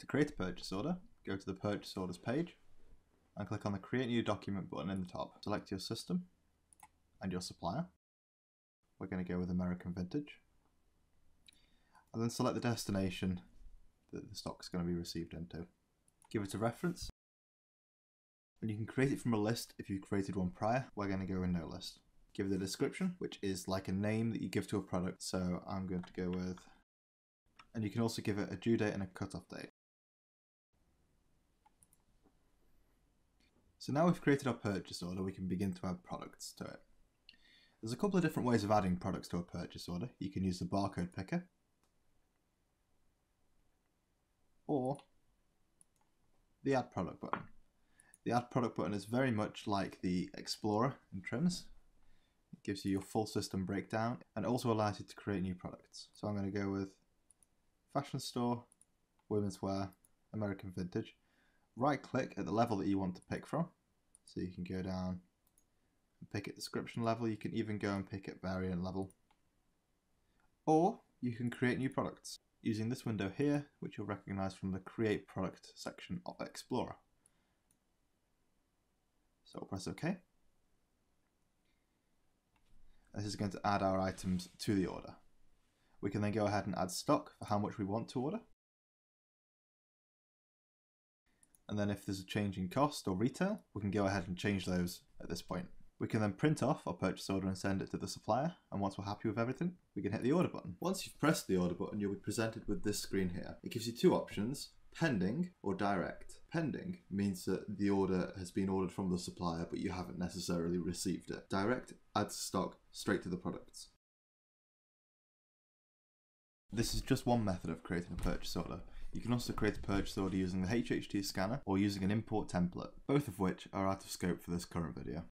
To create a purchase order, go to the purchase orders page and click on the create new document button in the top. Select your system and your supplier. We're going to go with American Vintage. And then select the destination that the stock is going to be received into. Give it a reference. And you can create it from a list if you've created one prior. We're going to go in no list. Give it a description, which is like a name that you give to a product. So I'm going to go with, and you can also give it a due date and a cutoff date. So now we've created our purchase order, we can begin to add products to it. There's a couple of different ways of adding products to a purchase order. You can use the barcode picker, or the add product button. The add product button is very much like the Explorer in TRIMS. It gives you your full system breakdown and also allows you to create new products. So I'm going to go with fashion store, women's wear, American vintage right click at the level that you want to pick from. So you can go down and pick at description level. You can even go and pick at variant level. Or you can create new products using this window here, which you'll recognize from the create product section of Explorer. So we'll press OK. This is going to add our items to the order. We can then go ahead and add stock for how much we want to order. And then if there's a change in cost or retail, we can go ahead and change those at this point. We can then print off our purchase order and send it to the supplier, and once we're happy with everything, we can hit the order button. Once you've pressed the order button, you'll be presented with this screen here. It gives you two options, pending or direct. Pending means that the order has been ordered from the supplier, but you haven't necessarily received it. Direct adds stock straight to the products. This is just one method of creating a purchase order. You can also create a purchase order using the HHT scanner or using an import template, both of which are out of scope for this current video.